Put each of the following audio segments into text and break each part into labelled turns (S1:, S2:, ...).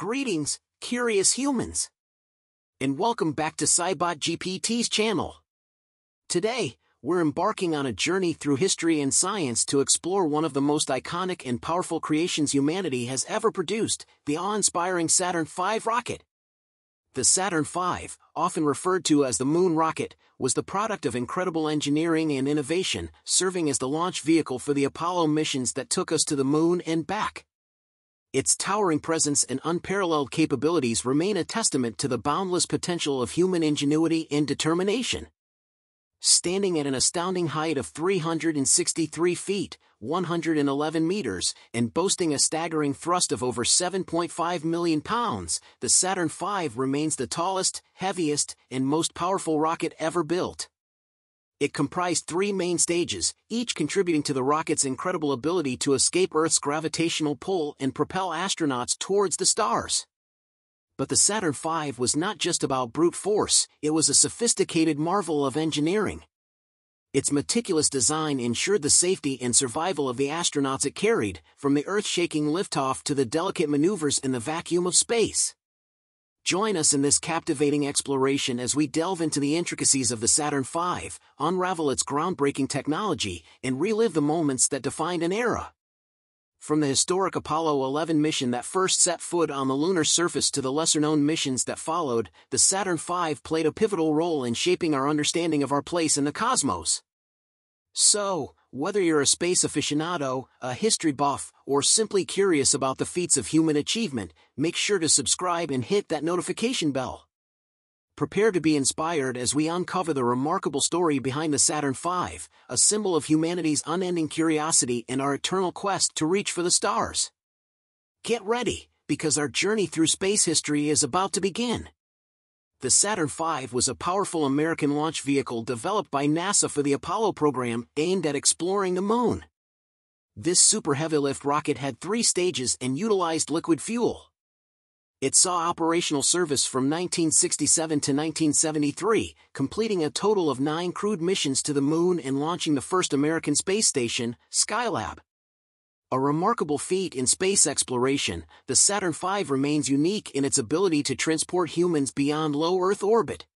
S1: Greetings, curious humans. And welcome back to SciBot GPT's channel. Today, we're embarking on a journey through history and science to explore one of the most iconic and powerful creations humanity has ever produced, the awe-inspiring Saturn V rocket. The Saturn V, often referred to as the Moon rocket, was the product of incredible engineering and innovation, serving as the launch vehicle for the Apollo missions that took us to the Moon and back. Its towering presence and unparalleled capabilities remain a testament to the boundless potential of human ingenuity and determination. Standing at an astounding height of 363 feet, 111 meters, and boasting a staggering thrust of over 7.5 million pounds, the Saturn V remains the tallest, heaviest, and most powerful rocket ever built. It comprised three main stages, each contributing to the rocket's incredible ability to escape Earth's gravitational pull and propel astronauts towards the stars. But the Saturn V was not just about brute force, it was a sophisticated marvel of engineering. Its meticulous design ensured the safety and survival of the astronauts it carried, from the Earth-shaking liftoff to the delicate maneuvers in the vacuum of space. Join us in this captivating exploration as we delve into the intricacies of the Saturn V, unravel its groundbreaking technology, and relive the moments that defined an era. From the historic Apollo 11 mission that first set foot on the lunar surface to the lesser-known missions that followed, the Saturn V played a pivotal role in shaping our understanding of our place in the cosmos. So, whether you're a space aficionado, a history buff, or simply curious about the feats of human achievement, make sure to subscribe and hit that notification bell. Prepare to be inspired as we uncover the remarkable story behind the Saturn V, a symbol of humanity's unending curiosity and our eternal quest to reach for the stars. Get ready, because our journey through space history is about to begin the Saturn V was a powerful American launch vehicle developed by NASA for the Apollo program aimed at exploring the moon. This super heavy lift rocket had three stages and utilized liquid fuel. It saw operational service from 1967 to 1973, completing a total of nine crewed missions to the moon and launching the first American space station, Skylab. A remarkable feat in space exploration, the Saturn V remains unique in its ability to transport humans beyond low Earth orbit.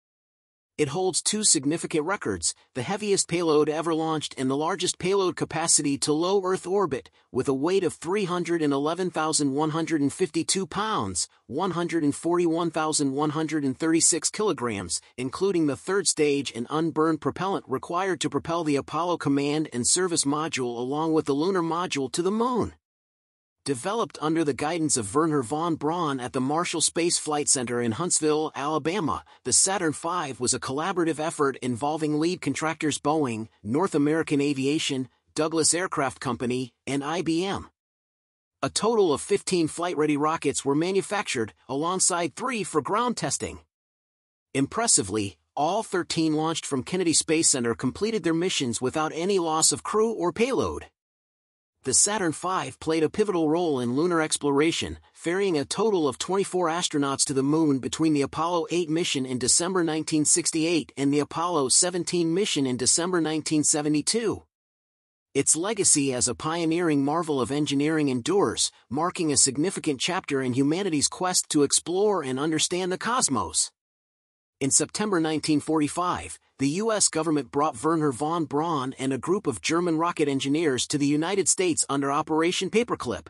S1: It holds two significant records, the heaviest payload ever launched and the largest payload capacity to low Earth orbit, with a weight of 311,152 pounds, 141,136 kilograms, including the third stage and unburned propellant required to propel the Apollo Command and Service Module along with the lunar module to the Moon. Developed under the guidance of Wernher von Braun at the Marshall Space Flight Center in Huntsville, Alabama, the Saturn V was a collaborative effort involving lead contractors Boeing, North American Aviation, Douglas Aircraft Company, and IBM. A total of 15 flight-ready rockets were manufactured, alongside three for ground testing. Impressively, all 13 launched from Kennedy Space Center completed their missions without any loss of crew or payload the Saturn V played a pivotal role in lunar exploration, ferrying a total of 24 astronauts to the Moon between the Apollo 8 mission in December 1968 and the Apollo 17 mission in December 1972. Its legacy as a pioneering marvel of engineering endures, marking a significant chapter in humanity's quest to explore and understand the cosmos. In September 1945, the U.S. government brought Wernher von Braun and a group of German rocket engineers to the United States under Operation Paperclip.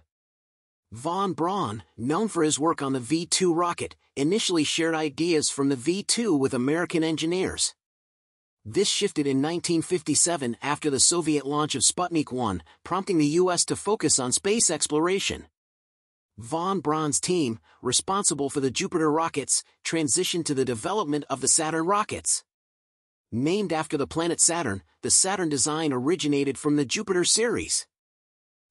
S1: Von Braun, known for his work on the V-2 rocket, initially shared ideas from the V-2 with American engineers. This shifted in 1957 after the Soviet launch of Sputnik 1, prompting the U.S. to focus on space exploration. Von Braun's team, responsible for the Jupiter rockets, transitioned to the development of the Saturn rockets. Named after the planet Saturn, the Saturn design originated from the Jupiter series.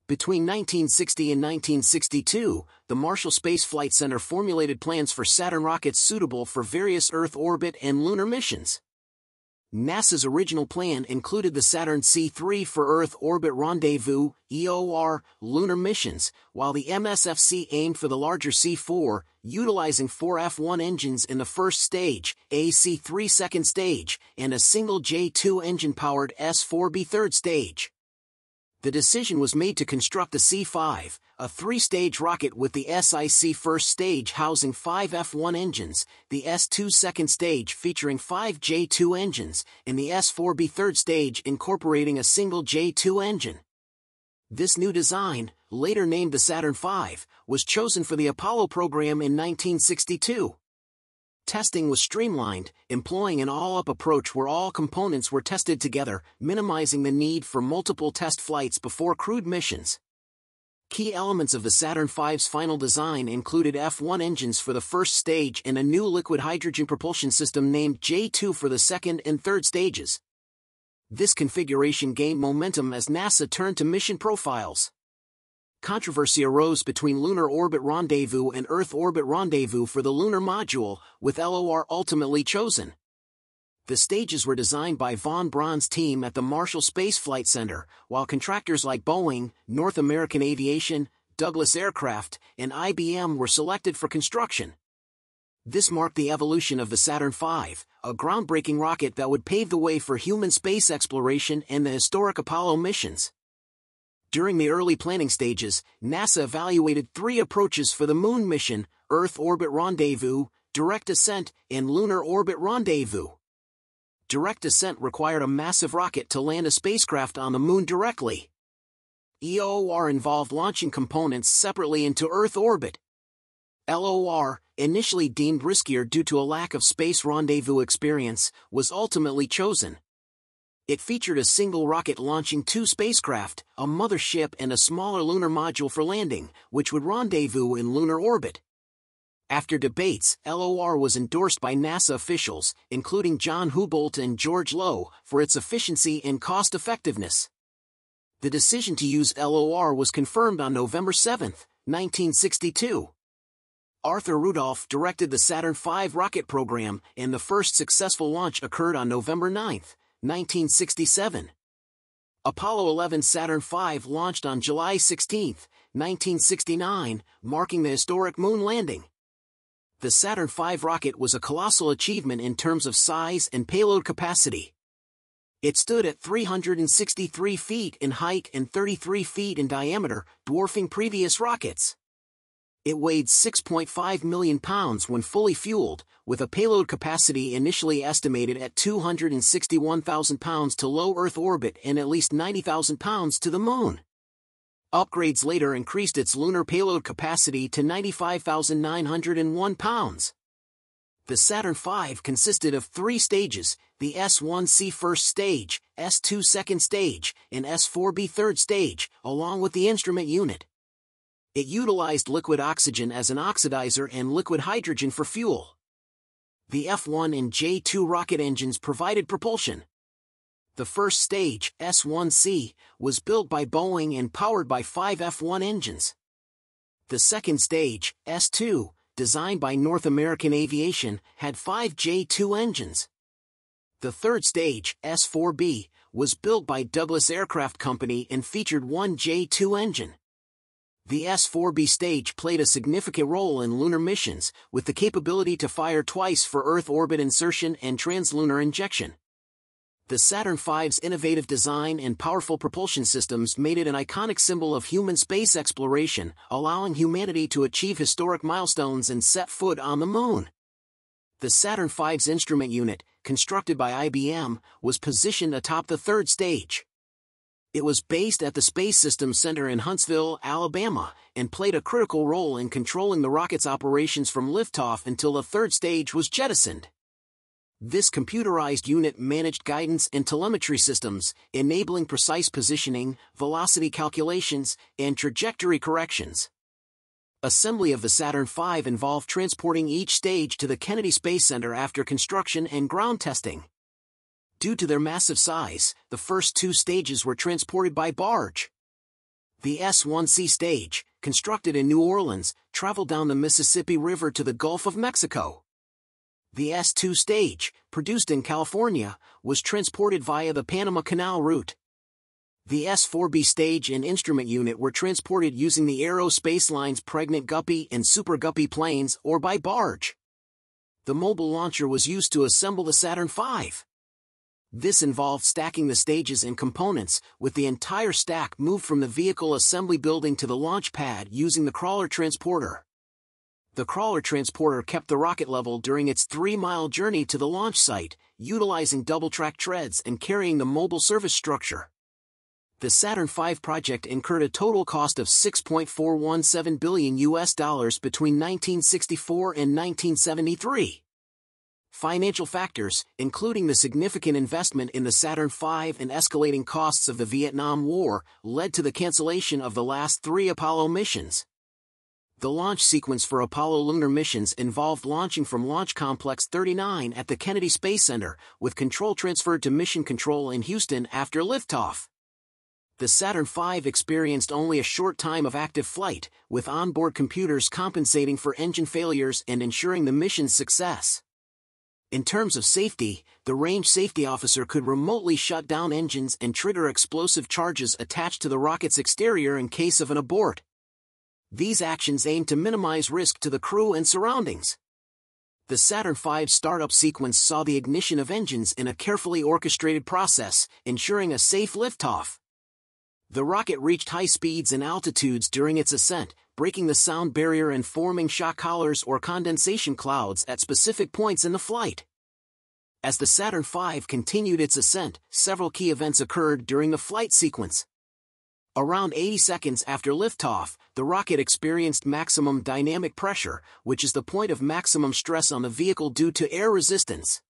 S1: Between 1960 and 1962, the Marshall Space Flight Center formulated plans for Saturn rockets suitable for various Earth orbit and lunar missions. NASA's original plan included the Saturn C3 for Earth Orbit Rendezvous, EOR, lunar missions, while the MSFC aimed for the larger C4, utilizing four F1 engines in the first stage, a C3 second stage, and a single J2 engine-powered S4B third stage. The decision was made to construct the C-5, a three-stage rocket with the SIC first stage housing five F-1 engines, the S-2 second stage featuring five J-2 engines, and the S-4B third stage incorporating a single J-2 engine. This new design, later named the Saturn V, was chosen for the Apollo program in 1962. Testing was streamlined, employing an all-up approach where all components were tested together, minimizing the need for multiple test flights before crewed missions. Key elements of the Saturn V's final design included F-1 engines for the first stage and a new liquid hydrogen propulsion system named J-2 for the second and third stages. This configuration gained momentum as NASA turned to mission profiles. Controversy arose between Lunar Orbit Rendezvous and Earth Orbit Rendezvous for the lunar module, with LOR ultimately chosen. The stages were designed by Von Braun's team at the Marshall Space Flight Center, while contractors like Boeing, North American Aviation, Douglas Aircraft, and IBM were selected for construction. This marked the evolution of the Saturn V, a groundbreaking rocket that would pave the way for human space exploration and the historic Apollo missions. During the early planning stages, NASA evaluated three approaches for the Moon mission, Earth Orbit Rendezvous, Direct Ascent, and Lunar Orbit Rendezvous. Direct Ascent required a massive rocket to land a spacecraft on the Moon directly. EOR involved launching components separately into Earth orbit. LOR, initially deemed riskier due to a lack of space rendezvous experience, was ultimately chosen. It featured a single rocket launching two spacecraft, a mothership and a smaller lunar module for landing, which would rendezvous in lunar orbit. After debates, LOR was endorsed by NASA officials, including John Houbolt and George Low, for its efficiency and cost effectiveness. The decision to use LOR was confirmed on November 7, 1962. Arthur Rudolph directed the Saturn V rocket program, and the first successful launch occurred on November 9, 1967. Apollo 11 Saturn V launched on July 16, 1969, marking the historic moon landing. The Saturn V rocket was a colossal achievement in terms of size and payload capacity. It stood at 363 feet in height and 33 feet in diameter, dwarfing previous rockets. It weighed 6.5 million pounds when fully fueled, with a payload capacity initially estimated at 261,000 pounds to low Earth orbit and at least 90,000 pounds to the Moon. Upgrades later increased its lunar payload capacity to 95,901 pounds. The Saturn V consisted of three stages, the S1C first stage, S2 second stage, and S4B third stage, along with the instrument unit. It utilized liquid oxygen as an oxidizer and liquid hydrogen for fuel. The F-1 and J-2 rocket engines provided propulsion. The first stage, S-1C, was built by Boeing and powered by five F-1 engines. The second stage, S-2, designed by North American Aviation, had five J-2 engines. The third stage, S-4B, was built by Douglas Aircraft Company and featured one J-2 engine. The S-4B stage played a significant role in lunar missions, with the capability to fire twice for Earth orbit insertion and translunar injection. The Saturn V's innovative design and powerful propulsion systems made it an iconic symbol of human space exploration, allowing humanity to achieve historic milestones and set foot on the moon. The Saturn V's instrument unit, constructed by IBM, was positioned atop the third stage. It was based at the Space Systems Center in Huntsville, Alabama, and played a critical role in controlling the rocket's operations from liftoff until the third stage was jettisoned. This computerized unit managed guidance and telemetry systems, enabling precise positioning, velocity calculations, and trajectory corrections. Assembly of the Saturn V involved transporting each stage to the Kennedy Space Center after construction and ground testing. Due to their massive size, the first two stages were transported by barge. The S-1C stage, constructed in New Orleans, traveled down the Mississippi River to the Gulf of Mexico. The S-2 stage, produced in California, was transported via the Panama Canal route. The S-4B stage and instrument unit were transported using the Aero Spacelines' Pregnant Guppy and Super Guppy planes or by barge. The mobile launcher was used to assemble the Saturn V. This involved stacking the stages and components, with the entire stack moved from the vehicle assembly building to the launch pad using the crawler transporter. The crawler transporter kept the rocket level during its three-mile journey to the launch site, utilizing double-track treads and carrying the mobile service structure. The Saturn V project incurred a total cost of 6.417 billion US dollars between 1964 and 1973. Financial factors, including the significant investment in the Saturn V and escalating costs of the Vietnam War, led to the cancellation of the last three Apollo missions. The launch sequence for Apollo lunar missions involved launching from Launch Complex 39 at the Kennedy Space Center, with control transferred to Mission Control in Houston after liftoff. The Saturn V experienced only a short time of active flight, with onboard computers compensating for engine failures and ensuring the mission's success. In terms of safety, the range safety officer could remotely shut down engines and trigger explosive charges attached to the rocket's exterior in case of an abort. These actions aim to minimize risk to the crew and surroundings. The Saturn V startup sequence saw the ignition of engines in a carefully orchestrated process, ensuring a safe liftoff. The rocket reached high speeds and altitudes during its ascent, breaking the sound barrier and forming shock collars or condensation clouds at specific points in the flight. As the Saturn V continued its ascent, several key events occurred during the flight sequence. Around 80 seconds after liftoff, the rocket experienced maximum dynamic pressure, which is the point of maximum stress on the vehicle due to air resistance.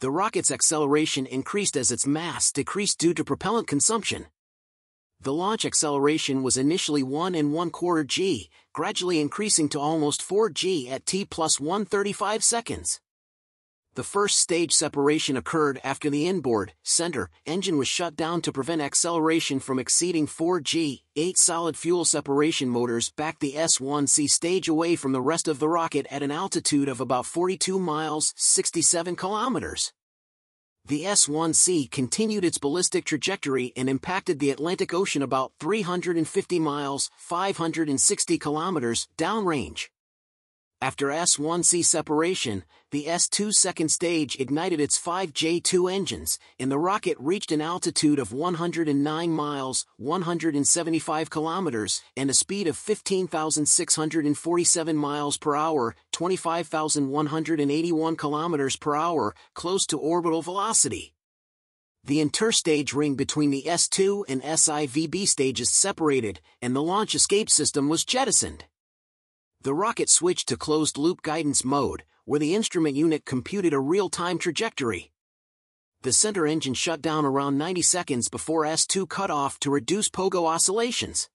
S1: The rocket's acceleration increased as its mass decreased due to propellant consumption. The launch acceleration was initially 1 and 1 quarter g, gradually increasing to almost 4 g at t plus 135 seconds. The first stage separation occurred after the inboard, center, engine was shut down to prevent acceleration from exceeding 4G. Eight solid fuel separation motors backed the S-1C stage away from the rest of the rocket at an altitude of about 42 miles 67 kilometers. The S-1C continued its ballistic trajectory and impacted the Atlantic Ocean about 350 miles 560 kilometers downrange. After S1C separation, the S2 second stage ignited its 5J2 engines, and the rocket reached an altitude of 109 miles, 175 kilometers, and a speed of 15,647 miles per hour, 25,181 kilometers per hour, close to orbital velocity. The interstage ring between the S2 and SIVB stages separated, and the launch escape system was jettisoned. The rocket switched to closed-loop guidance mode, where the instrument unit computed a real-time trajectory. The center engine shut down around 90 seconds before S2 cut off to reduce pogo oscillations.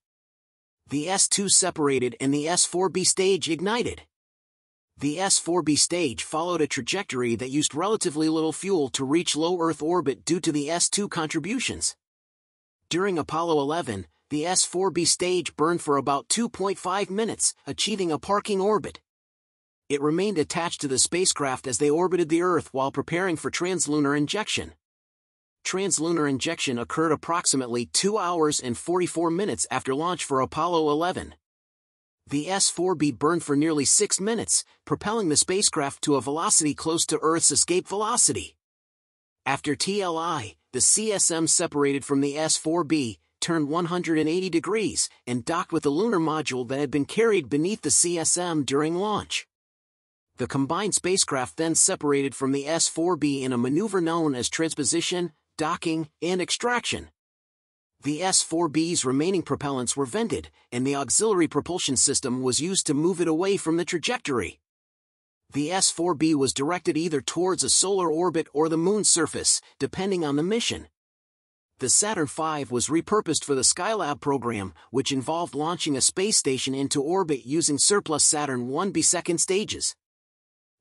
S1: The S2 separated and the S4B stage ignited. The S4B stage followed a trajectory that used relatively little fuel to reach low Earth orbit due to the S2 contributions. During Apollo 11, the S-4B stage burned for about 2.5 minutes, achieving a parking orbit. It remained attached to the spacecraft as they orbited the Earth while preparing for translunar injection. Translunar injection occurred approximately 2 hours and 44 minutes after launch for Apollo 11. The S-4B burned for nearly 6 minutes, propelling the spacecraft to a velocity close to Earth's escape velocity. After TLI, the CSM separated from the S-4B, turned 180 degrees and docked with the lunar module that had been carried beneath the CSM during launch. The combined spacecraft then separated from the S-4B in a maneuver known as transposition, docking, and extraction. The S-4B's remaining propellants were vented, and the auxiliary propulsion system was used to move it away from the trajectory. The S-4B was directed either towards a solar orbit or the moon's surface, depending on the mission the Saturn V was repurposed for the Skylab program, which involved launching a space station into orbit using surplus Saturn 1B second stages.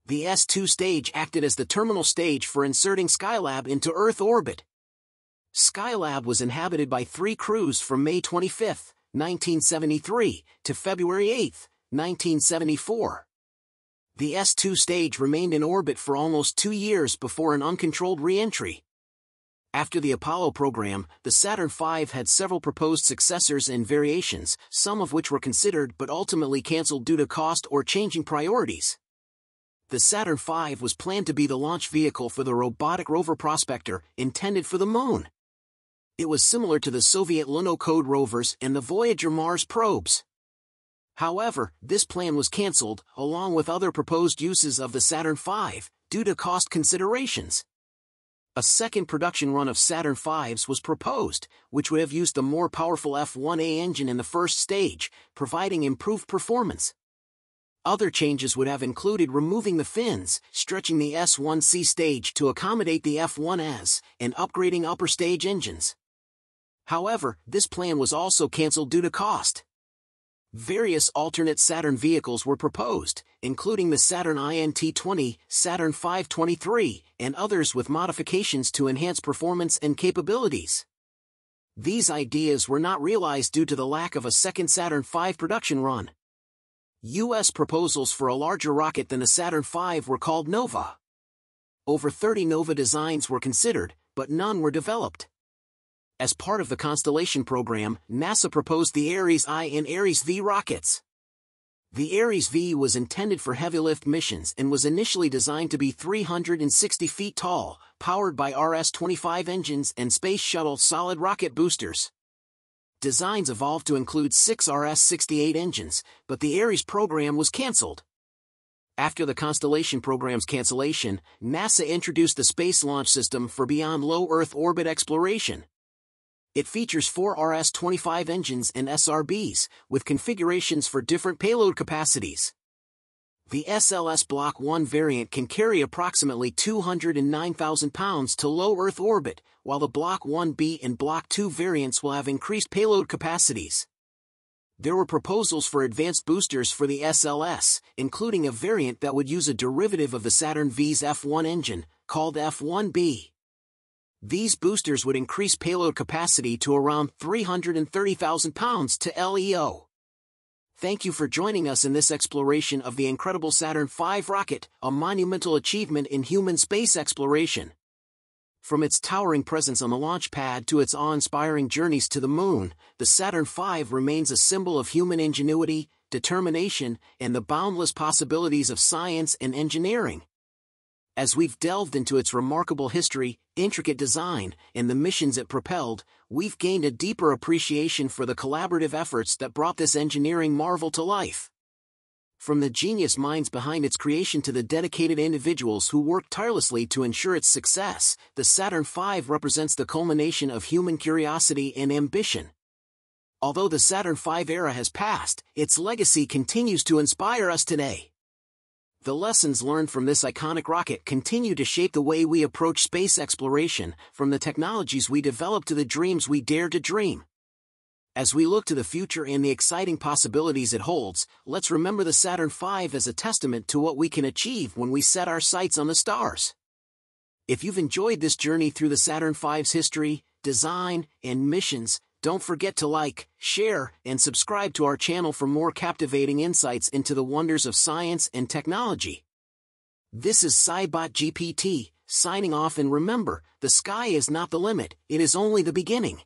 S1: The S2 stage acted as the terminal stage for inserting Skylab into Earth orbit. Skylab was inhabited by three crews from May 25, 1973, to February 8, 1974. The S2 stage remained in orbit for almost two years before an uncontrolled re-entry. After the Apollo program, the Saturn V had several proposed successors and variations, some of which were considered but ultimately cancelled due to cost or changing priorities. The Saturn V was planned to be the launch vehicle for the robotic rover Prospector, intended for the moon. It was similar to the Soviet Lunokhod rovers and the Voyager Mars probes. However, this plan was cancelled, along with other proposed uses of the Saturn V, due to cost considerations. A second production run of Saturn V's was proposed, which would have used the more powerful F-1A engine in the first stage, providing improved performance. Other changes would have included removing the fins, stretching the S-1C stage to accommodate the F-1S, and upgrading upper stage engines. However, this plan was also cancelled due to cost. Various alternate Saturn vehicles were proposed, including the Saturn INT-20, Saturn 523, and others with modifications to enhance performance and capabilities. These ideas were not realized due to the lack of a second Saturn V production run. U.S. proposals for a larger rocket than the Saturn V were called Nova. Over 30 Nova designs were considered, but none were developed. As part of the Constellation program, NASA proposed the Ares I and Ares V rockets. The Ares V was intended for heavy lift missions and was initially designed to be 360 feet tall, powered by RS-25 engines and Space Shuttle solid rocket boosters. Designs evolved to include six RS-68 engines, but the Ares program was cancelled. After the Constellation program's cancellation, NASA introduced the Space Launch System for beyond low Earth orbit exploration. It features four RS-25 engines and SRBs, with configurations for different payload capacities. The SLS Block 1 variant can carry approximately 209,000 pounds to low Earth orbit, while the Block 1B and Block 2 variants will have increased payload capacities. There were proposals for advanced boosters for the SLS, including a variant that would use a derivative of the Saturn V's F1 engine, called F1B. These boosters would increase payload capacity to around 330,000 pounds to LEO. Thank you for joining us in this exploration of the incredible Saturn V rocket, a monumental achievement in human space exploration. From its towering presence on the launch pad to its awe-inspiring journeys to the moon, the Saturn V remains a symbol of human ingenuity, determination, and the boundless possibilities of science and engineering. As we've delved into its remarkable history, intricate design, and the missions it propelled, we've gained a deeper appreciation for the collaborative efforts that brought this engineering marvel to life. From the genius minds behind its creation to the dedicated individuals who worked tirelessly to ensure its success, the Saturn V represents the culmination of human curiosity and ambition. Although the Saturn V era has passed, its legacy continues to inspire us today. The lessons learned from this iconic rocket continue to shape the way we approach space exploration, from the technologies we develop to the dreams we dare to dream. As we look to the future and the exciting possibilities it holds, let's remember the Saturn V as a testament to what we can achieve when we set our sights on the stars. If you've enjoyed this journey through the Saturn V's history, design, and missions, don't forget to like, share, and subscribe to our channel for more captivating insights into the wonders of science and technology. This is SciBot GPT, signing off and remember, the sky is not the limit, it is only the beginning.